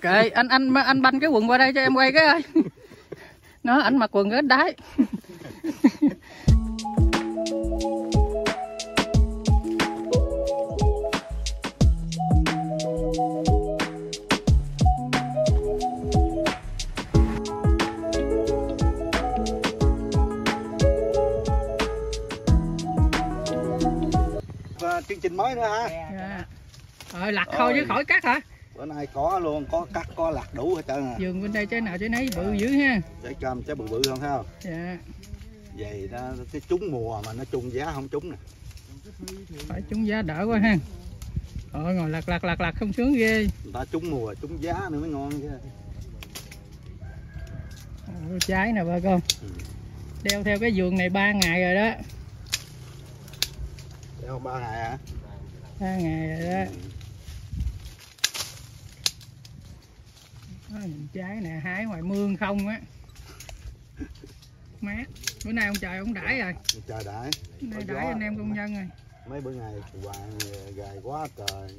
kệ anh anh anh banh cái quần qua đây cho em quay cái ơi. Nó anh mặc quần ếch đái Và chương trình mới nữa ha rồi lặt thôi chứ khỏi cắt hả bữa nay có luôn có cắt có lặt đủ hết trơn à. Vườn bên đây trái nào trái nấy bự dữ ha. Trái cam trái bự bự không thấy không? Dạ. Vậy đó cái trúng mùa mà nó trúng giá không trúng nè. Phải trúng giá đỡ quá ha. Rồi ngồi lặt lặt lặt lặt không sướng ghê. Người ta trúng mùa trúng giá nữa mới ngon chứ Ôi, trái nè bà con. Ừ. đeo theo cái vườn này 3 ngày rồi đó. Đeo ba ngày hả? 3 ngày rồi đó. Đó, nhìn trái nè hái ngoài mương không á. Mát bữa nay ông trời ông đãi rồi. Trời đãi. Nay đãi anh em công nhân rồi. Mấy bữa ngày hoàng gài quá trời.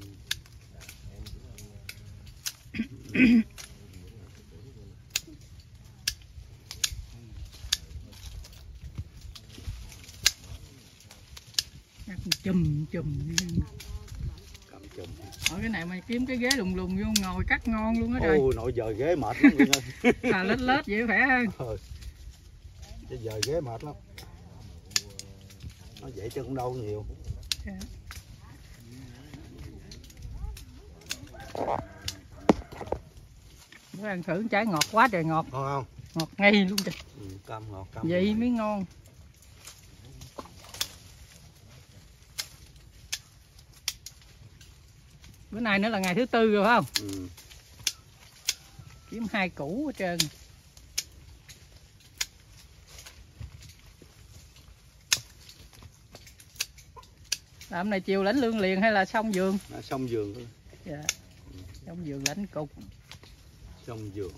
Chùm chùm chùm ở cái này mà kiếm cái ghế lùng lùng vô ngồi cắt ngon luôn á trời. Ôi nội giờ ghế mệt lắm à lết lết vậy khỏe hơn. Ờ. chứ giờ ghế mệt lắm. Nó vậy chứ cũng đâu nhiều. Dạ. bữa ăn thử trái ngọt quá trời ngọt. Ngon không? Ngọt ngay luôn trời. Ừ, cam ngọt cam vậy mới ngon bữa nay nữa là ngày thứ tư rồi phải không? Ừ. kiếm hai củ hết trơn. Làm này chiều lãnh lương liền hay là xong vườn nó xong giường thôi. Dạ. Xong vườn lãnh cục. Xong giường.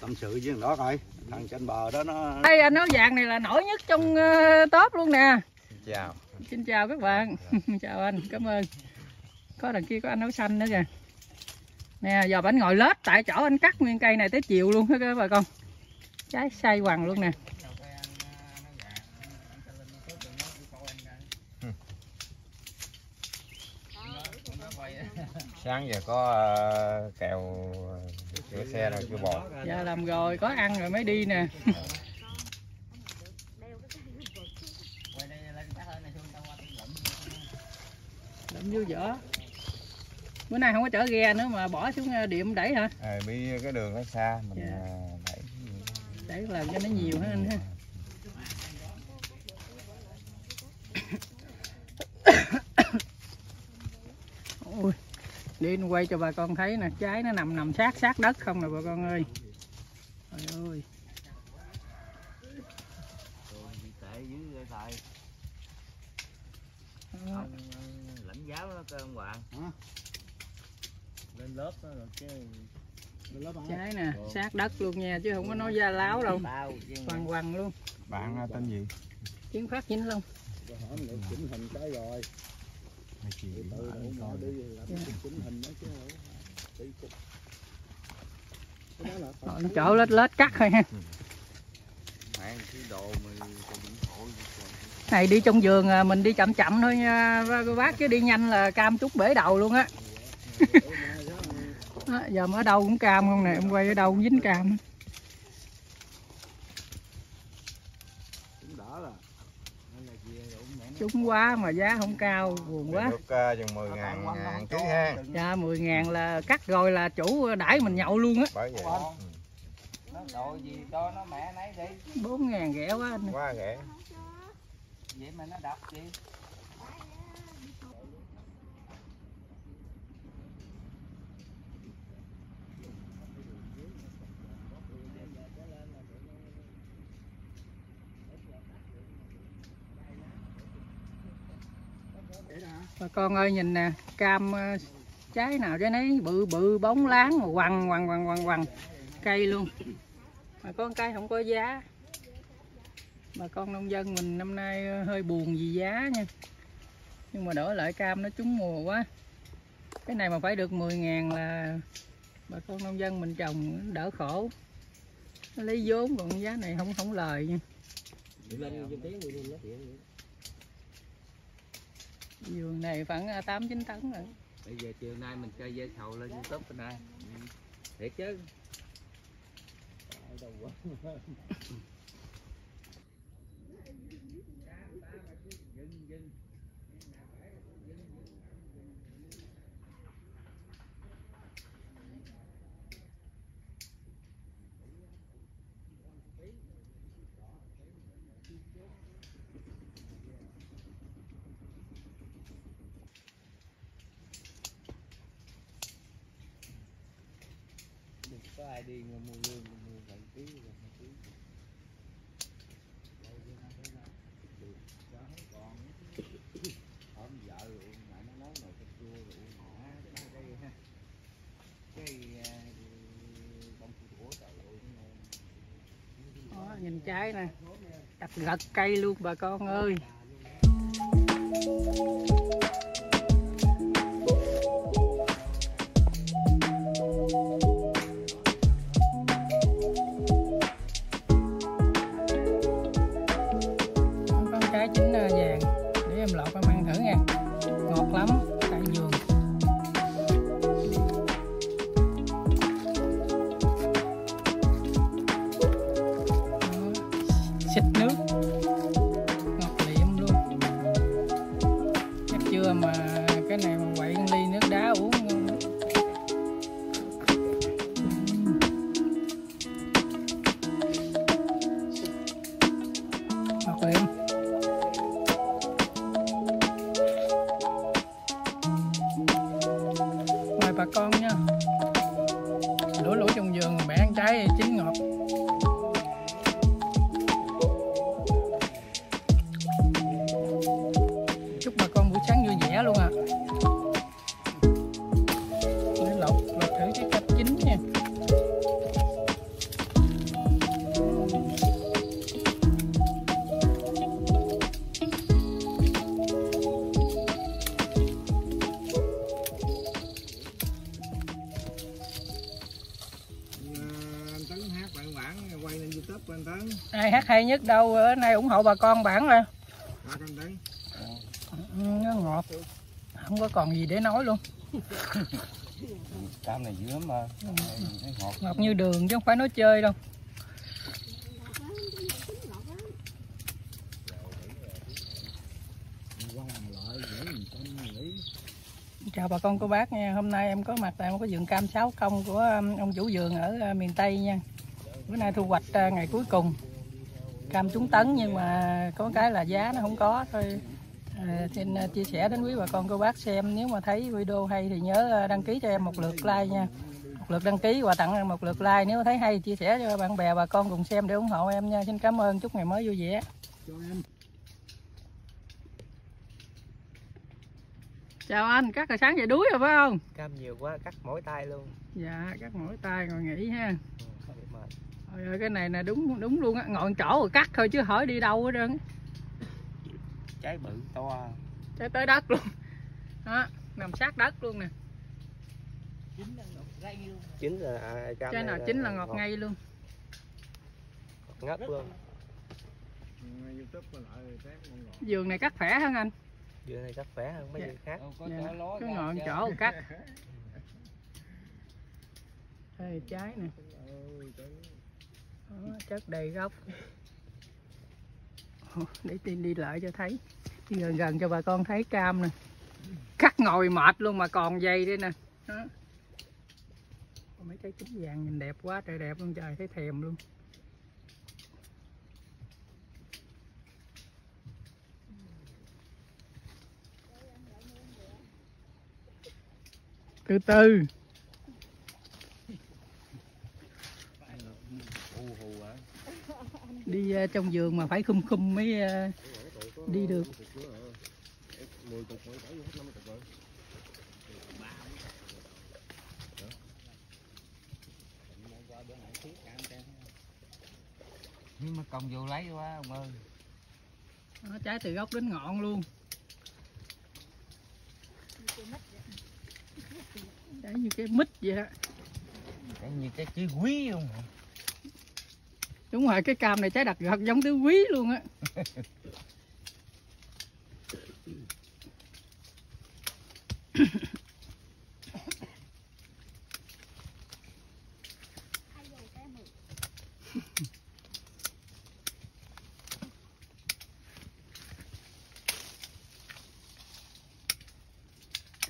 Tâm sự với thằng đó coi. Thằng trên bờ đó nó đây anh áo vàng này là nổi nhất trong uh, top luôn nè chào. Xin chào các bạn. Chào anh cảm ơn. Có đằng kia có anh áo xanh nữa kìa. Nè giờ anh ngồi lết tại chỗ anh cắt nguyên cây này tới chiều luôn hết các bà con. Trái say hoàng luôn nè. Sáng giờ có ờ, kèo sửa xe rồi chưa bò? Dạ làm rồi có ăn rồi mới đi nè vô vỏ bữa nay không có chở ghe nữa mà bỏ xuống ờ, điểm đẩy hả? À, bị cái đường nó xa mình Dạ. ờ, đẩy. Đẩy làm cho nó nhiều ha anh ha. Ôi, đi quay cho bà con thấy nè trái nó nằm nằm sát sát đất không nè bà con ơi trời ơi Đó. lãnh giáo đó cơ ông Hoàng Hả? lên lớp đó rồi cái trái nè sát đất luôn nha chứ không có nói da láo đâu. Chứ. Quằn quằn luôn. Bạn ờ, tên gì? Kiến phát vĩnh long? Hỏi mình chỉnh hình cái rồi. Mày chỉ đi làm Dạ. chỉnh hình đó chứ là Rồi, chỗ lết lết cắt thôi ha. Mạng cái đồ mà còn điện thoại. Này đi trong vườn à, mình đi chậm chậm thôi nha bác- bác chứ đi nhanh là cam trút bể đầu luôn á. Đó, giờ mà ở đâu cũng cam không nè em quay ở đâu cũng dính cam. Trúng quá mà giá không cao buồn quá. Được chừng 10 ngàn ngàn ký ha. Dạ 10 ngàn là cắt rồi là chủ đãi mình nhậu luôn á. Bởi vậy. Nó gì cho nó mẹ nấy đi. 4 ngàn rẻ quá anh quá rẻ vậy mà nó đập vậy? Bà con ơi, nhìn nè, cam ờ, trái nào trái nấy, bự bự, bóng láng mà quằn quằn quằn quằn quằn, cây luôn. Mà con cây không có giá bà con nông dân mình năm nay hơi buồn vì giá nha. Nhưng mà đổi lại cam nó trúng mùa quá. Cái này mà phải được 10 ngàn là bà con nông dân mình trồng đỡ khổ. Nó lấy vốn còn giá này không không lời nha. Vườn này khoảng à, tám chín tấn rồi. Bây giờ chiều nay mình chơi dây sầu lên youtube đây Ừ. thiệt chứ ai đi mua lương mua vài ký rồi một ký. Ôm vợ rồi mẹ nó nấu nồi canh chua rồi hả cái cái ha. Cái à, bông cua trời ơi Đó, nhìn trái nè. Đặt gật cây luôn bà con ơi con nha. Lũ lủi trong vườn mẹ ăn trái chín nhất đâu ở nay ủng hộ bà con bản tấn Ừ, nó ngọt. Không có còn gì để nói luôn. Cam này dữ lắm mà. Ngọt. Ngọt như đường chứ không phải nói chơi đâu. Chào bà con cô bác nha. Hôm nay em có mặt tại một cái vườn cam sáu công của um, ông chủ vườn ở uh, miền tây nha. Bữa nay thu hoạch uh, ngày cuối cùng cam trúng tấn nhưng mà có cái là giá nó không có thôi. À, xin uh, chia sẻ đến quý bà con cô bác xem nếu mà thấy video hay thì nhớ uh, đăng ký cho em một lượt like nha. Một lượt đăng ký và tặng em một lượt like nếu thấy hay chia sẻ cho bạn bè bà con cùng xem để ủng hộ em nha. Xin cảm ơn chúc ngày mới vui vẻ. Chào anh cắt hồi sáng về đuối rồi phải không? Cam nhiều quá cắt mỗi tay luôn. Dạ cắt mỗi tay ngồi nghỉ ha. Mệt. Trời ơi, cái này là đúng đúng luôn á. Ngồi chỗ rồi cắt thôi chứ hỏi đi đâu hết trơn trái bự to. Tới tới đất luôn. Đó nằm sát đất luôn nè. Chín là à, cam trái này nào chín là ngọt ngay luôn. Ngọt ngất luôn. youtube mà lại tán ngon ngọt vườn này cắt khỏe hơn anh. Dưa này cắt khỏe hơn mấy Dạ. khác. Đâu có Dạ, ngồi chứ. chỗ rồi cắt. Đây trái nè chất đầy gốc. Để tin đi lại cho thấy. Đi gần gần cho bà con thấy cam nè. Cắt ngồi mệt luôn mà còn dày đây nè. Đó. Mấy cái trứng vàng nhìn đẹp quá, trời đẹp luôn trời, thấy thèm luôn. Từ từ. Đi ờ, trong vườn mà phải khum khum mới ờ, đi được. Nhưng mà còn vô lấy quá ông ơi. Đó, trái từ gốc đến ngọn luôn. Đấy như cái mít vậy đó cái như cái chí quý không đúng rồi, cái cam này trái đặc gật giống tứ quý luôn á.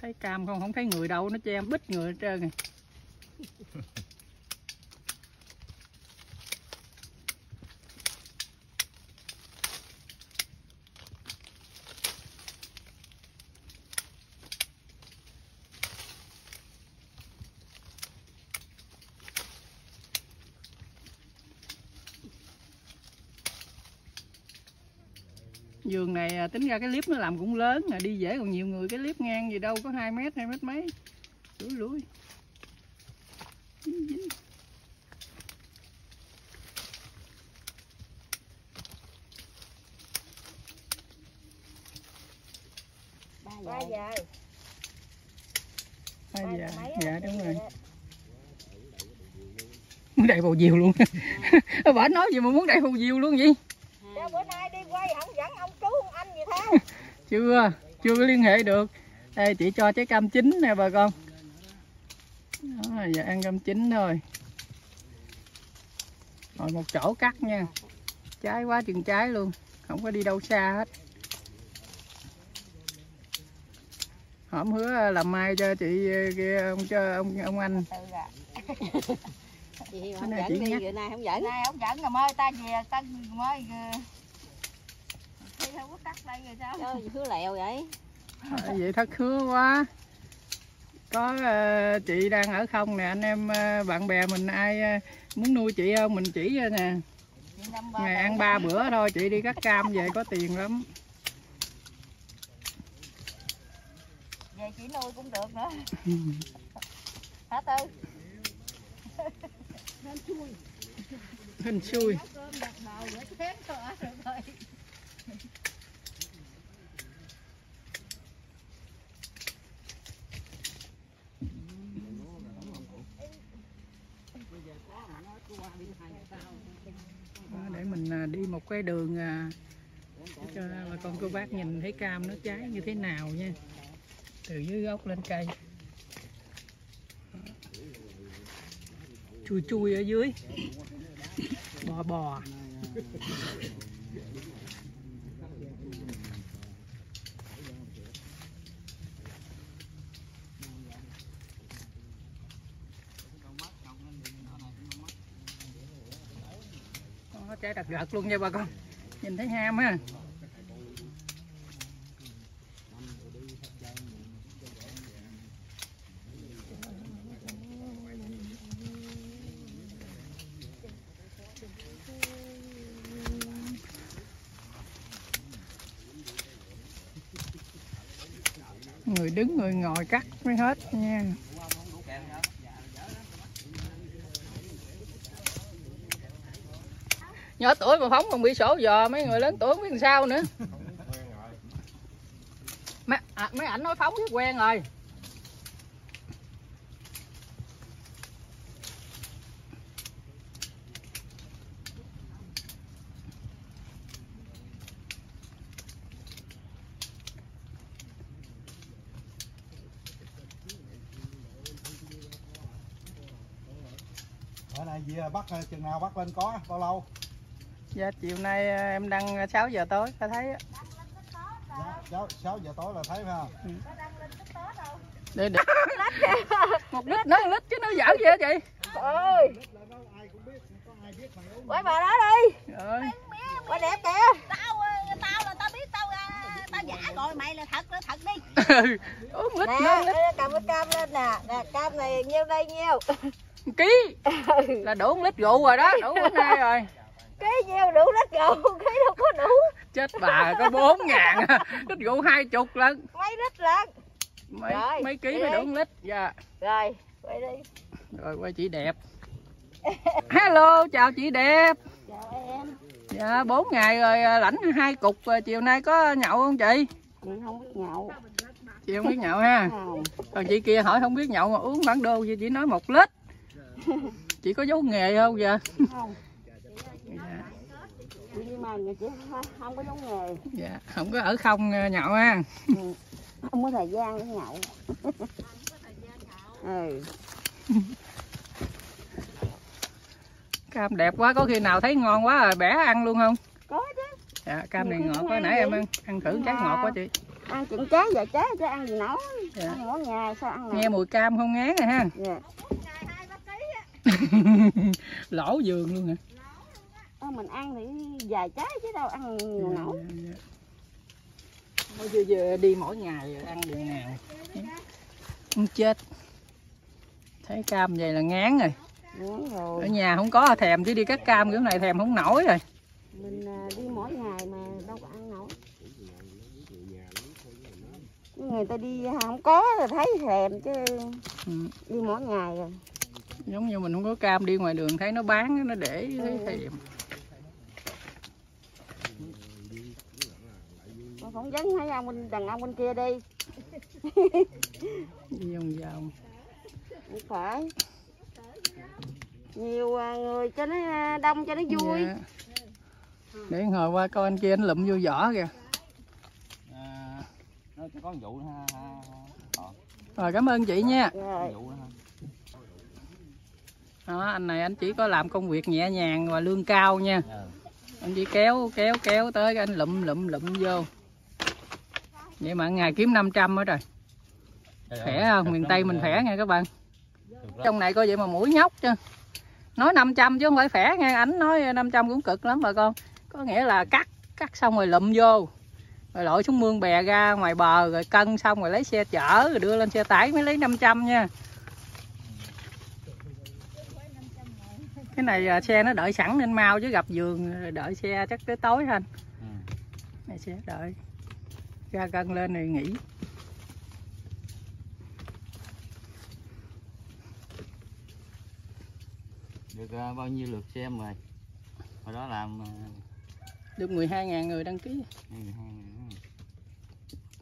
Thấy cam không không thấy người đâu, nó che bít người hết trơn rồi vườn này à, tính ra cái clip nó làm cũng lớn à, đi dễ còn nhiều người cái clip ngang gì đâu có 2 mét 2 mét mấy. Lúi lúi dính dính. Ba giờ dạ dạ đúng rồi. Muốn đầy bầu diều luôn. Bà nói gì mà muốn đầy bầu diều luôn vậy? Sao bữa nay đi quay không dẫn ông chú ông anh gì theo chưa chưa có liên hệ được. Đây chị cho trái cam chín nè bà con. Đó, giờ ăn cam chín thôi. Rồi một chỗ cắt nha. Trái quá chừng trái luôn. Không có đi đâu xa hết. Hổm hứa làm mai cho chị kia ông cho ông ông anh. Ừ à. chị không dẫn đi bữa nay không dẫn nay không dẫn rồi mới ta về ta mới Rồi sao? Trời hứa lèo vậy? À, vậy thất hứa quá. Có ờ, chị đang ở không nè anh em ờ, bạn bè mình ai ờ, muốn nuôi chị không? Mình chỉ cho nè. Ngày ăn ba bữa thôi chị đi cắt cam về có tiền lắm. Về chị nuôi cũng được nữa. Hả tư? Hình xui để mình à, đi một cái đường à, để cho bà con cô bác nhìn thấy cam nó trái như thế nào nha. Từ dưới gốc lên cây. Chui chui ở dưới. Bò bò. Trái đặc gợt luôn nha bà con. Nhìn thấy ham ha. Người đứng, người ngồi cắt mới hết nha. Nhỏ tuổi mà phóng còn bị sổ dò mấy người lớn tuổi không biết làm sao nữa. Mấy, à, mấy ảnh nói phóng biết quen rồi. Ở này gì bắt ờ, chừng nào bắt lên có bao lâu? Dạ chiều nay à, em đăng 6 giờ tối có thấy á. sáu sáu giờ tối là thấy phải không? Để để một lít nữa một lít chứ nó giỡn gì hả chị ơi quay bà đó đi. Rồi. Quay đẹp kìa. Tao ờ, tao là tao biết tao ờ, tao giả rồi mày là thật là thật đi. Uống lít nè lít cầm cái cam lên nè. Nè cam này nhiêu đây nhiêu? Ký. Là đủ một lít rượu rồi đó đủ bữa nay rồi cái nhiêu đủ lít rượu cái đâu có đủ. Chết bà có bốn ngàn. Lít rượu hai chục lần. Mấy lít lần mấy Rồi, mấy ký mới đủ lít dạ. Rồi quay đi. Rồi quay chị đẹp. Hello chào chị đẹp. Chào em. Dạ bốn ngày rồi à, lãnh hai cục rồi chiều nay có nhậu không chị? Chị không biết nhậu. Chị không biết nhậu ha? Còn chị kia hỏi không biết nhậu mà uống bản đô vậy chỉ nói một lít. Chị có dấu nghề không vậy? Không nhưng mà chị không, có giống nghề. Dạ không có ở không ờ, nhậu ha. Không có thời gian để nhậu. Ừ. Cam đẹp quá có khi nào thấy ngon quá rồi bẻ ăn luôn không? Có chứ. Dạ cam này ngọt quá nãy em ăn ăn thử trái ngọt quá chị. ăn chừng trái giờ trái chứ ăn gì nổi. Dạ. ăn mỗi ngày sao ăn nghe mùi cam không ngán rồi ha. Dạ. lỗ giường luôn hả Mình ăn thì vài trái chứ đâu ăn nhiều nổi. Mới vừa, vừa đi mỗi ngày rồi ăn đường nào. Không chết. Thấy cam vậy là ngán rồi. Ở nhà không có thèm chứ đi cắt cam kiểu này thèm không nổi rồi. Mình à, đi mỗi ngày mà đâu có ăn nổi. Người ta đi không có là thấy thèm chứ. Ừ. đi mỗi ngày rồi. Giống như mình không có cam đi ngoài đường thấy nó bán nó để thấy thèm Con phỏng vấn thấy ông bên đàn ông bên kia đi đi vòng vòng không phải nhiều à, người cho nó à, đông cho nó vui Dạ. để hồi qua coi anh kia anh lụm vô vỏ kìa à, nó sẽ có một vụ ha, ha, ha. Còn rồi cảm ơn chị nha rồi ha. đó anh này anh chỉ có làm công việc nhẹ nhàng và lương cao nha Ờ. anh chỉ kéo kéo kéo tới cái anh lụm lụm lụm vô. Vậy mà ngày kiếm 500 hết rồi. Khỏe không? miền tây mình khỏe nha các bạn. Trong này coi vậy mà mũi nhóc chứ. Nói 500 chứ không phải khỏe nghe ảnh nói 500 cũng cực lắm bà con. Có nghĩa là cắt cắt xong rồi lụm vô. Rồi lội xuống mương bè ra ngoài bờ rồi cân xong rồi lấy xe chở rồi đưa lên xe tải mới lấy 500 nha cái này à, xe nó đợi sẵn nên mau chứ gặp giường đợi xe chắc tới tối thôi anh. Ừ. này xe đợi. Ra cân lên rồi nghỉ. Được à, bao nhiêu lượt xem rồi? Hồi đó làm à, được 12.000 người đăng ký. hai người hai người.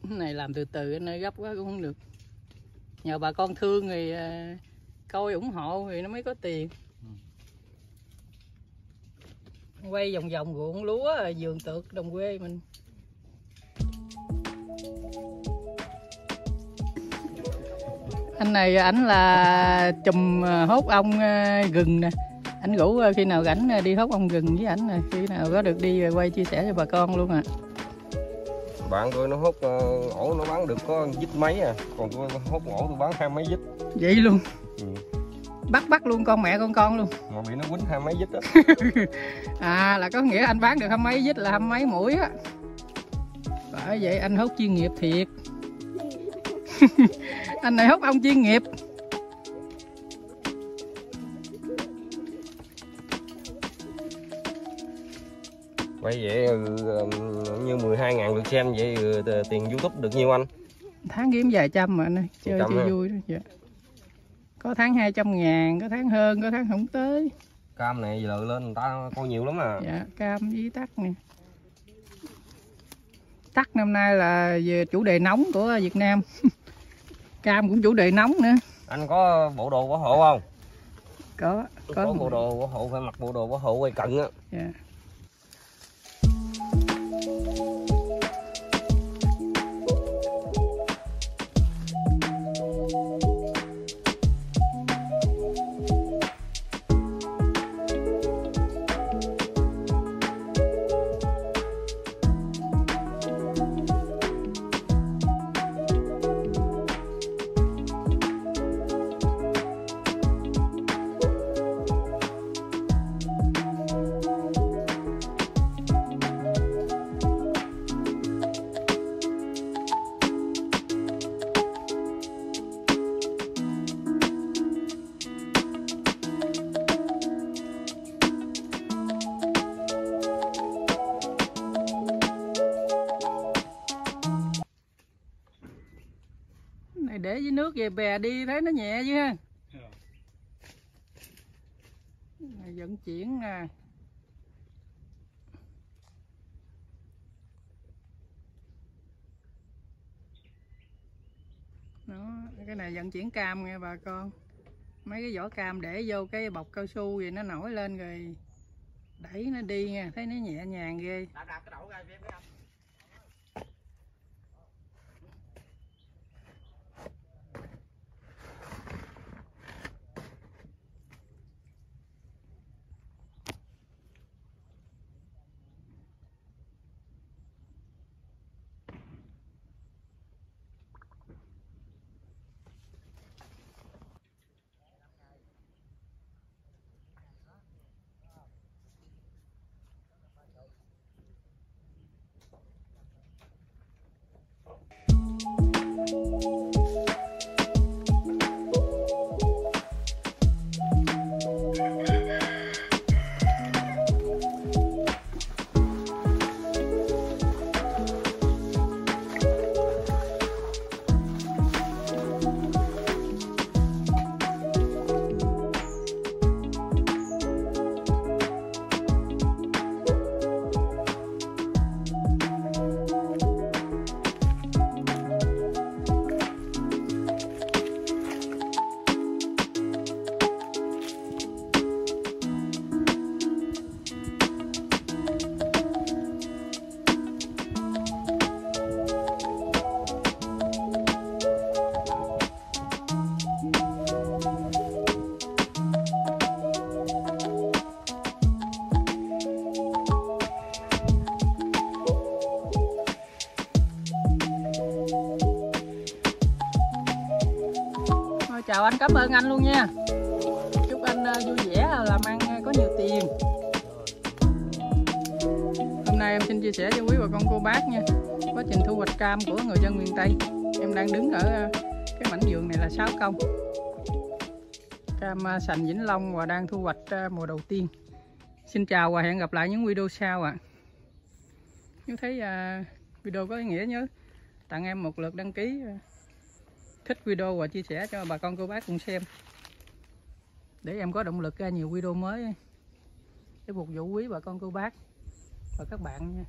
cái này làm từ từ nơi gấp quá cũng không được. Nhờ bà con thương thì coi ủng hộ thì nó mới có tiền quay vòng vòng ruộng lúa vườn tược đồng quê mình. Anh này ảnh là chùm à, hốt ong à, gừng nè. Ảnh rủ à, khi nào rảnh đi hốt ong gừng với ảnh nè. Khi nào có được đi quay chia sẻ cho bà con luôn à bạn tôi nó hút ờ, ổ nó bán được có dít mấy à. Còn tôi hút ổ tôi bán hai mấy dít vậy luôn. Bắt bắt luôn con mẹ con con luôn. Mà bị nó quýnh hai mấy dít á. À là có nghĩa anh bán được hai mấy dít là hai mấy mũi á. Bởi vậy anh hút chuyên nghiệp thiệt. Anh này hút ông chuyên nghiệp. Vậy vậy ừ, ừ, như 12 ngàn lượt xem vậy ừ, tiền youtube được nhiêu anh? Tháng kiếm vài trăm mà anh ơi chơi ha. vui đó dạ. Có tháng 200 ngàn có tháng hơn có tháng không tới. Cam này giờ lên người ta coi nhiều lắm à. Dạ cam với tắc nè. Tắc năm nay là về chủ đề nóng của Việt Nam. Cam cũng chủ đề nóng nữa. Anh có bộ đồ bảo hộ không? Có có, có bộ đồ bảo hộ phải mặc bộ đồ bảo hộ quay cận á. Dạ. Để với nước về bè đi thấy nó nhẹ chứ ha. Này vận chuyển nè. Đó cái này vận chuyển cam nha bà con. Mấy cái vỏ cam để vô cái bọc cao su vậy nó nổi lên rồi đẩy nó đi nha thấy nó nhẹ nhàng ghê. Đạp đạp cái đậu ra chào anh, cảm ơn anh luôn nha. Chúc anh ờ, vui vẻ, làm ăn ờ, có nhiều tiền. Hôm nay em xin chia sẻ cho quý bà con, cô bác nha. Quá trình thu hoạch cam của người dân miền Tây. Em đang đứng ở ờ, cái mảnh vườn này là 6 công. Cam sành Vĩnh Long và đang thu hoạch mùa đầu tiên. Xin chào và hẹn gặp lại những video sau ạ. Nếu thấy video có ý nghĩa nhớ tặng em một lượt đăng ký thích video và chia sẻ cho bà con cô bác cùng xem. Để em có động lực ra nhiều video mới. Để phục vụ quý bà con cô bác và các bạn nha.